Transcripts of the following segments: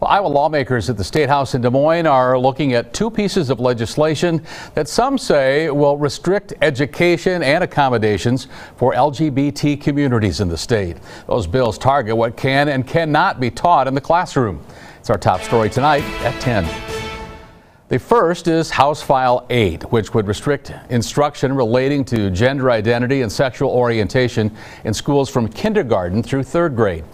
Well, Iowa lawmakers at the State House in Des Moines are looking at two pieces of legislation that some say will restrict education and accommodations for LGBT communities in the state. Those bills target what can and cannot be taught in the classroom. It's our top story tonight at 10. The first is House File 8, which would restrict instruction relating to gender identity and sexual orientation in schools from kindergarten through third grade.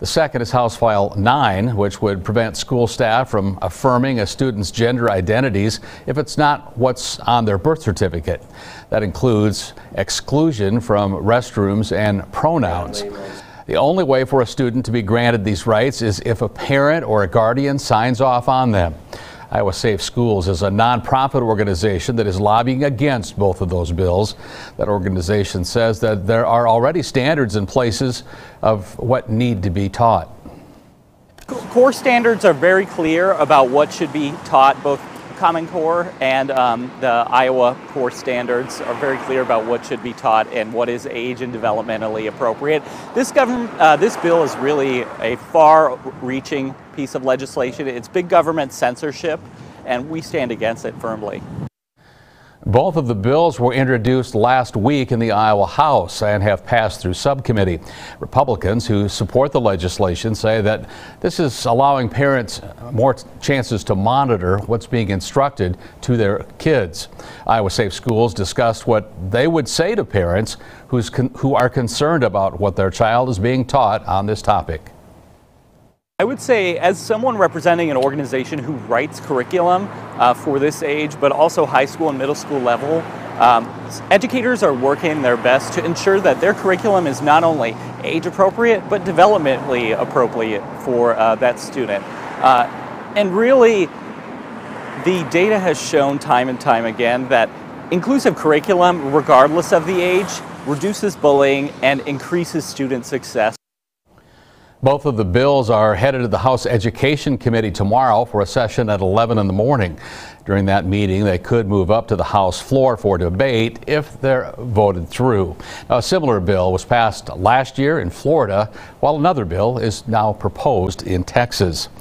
The second is House File 9, which would prevent school staff from affirming a student's gender identities if it's not what's on their birth certificate. That includes exclusion from restrooms and pronouns. The only way for a student to be granted these rights is if a parent or a guardian signs off on them. Iowa Safe Schools is a nonprofit organization that is lobbying against both of those bills. That organization says that there are already standards in places of what need to be taught. Core standards are very clear about what should be taught, both Common Core and um, the Iowa core standards are very clear about what should be taught and what is age and developmentally appropriate. This government, uh, this bill is really a far-reaching piece of legislation. It's big government censorship, and we stand against it firmly. Both of the bills were introduced last week in the Iowa House and have passed through subcommittee. Republicans who support the legislation say that this is allowing parents more chances to monitor what's being instructed to their kids. Iowa Safe Schools discussed what they would say to parents who are concerned about what their child is being taught on this topic. I would say, as someone representing an organization who writes curriculum uh, for this age, but also high school and middle school level, um, educators are working their best to ensure that their curriculum is not only age appropriate, but developmentally appropriate for uh, that student. Uh, and really, the data has shown time and time again that inclusive curriculum, regardless of the age, reduces bullying and increases student success. Both of the bills are headed to the House Education Committee tomorrow for a session at 11 in the morning. During that meeting, they could move up to the House floor for debate if they're voted through. Now, a similar bill was passed last year in Florida, while another bill is now proposed in Texas.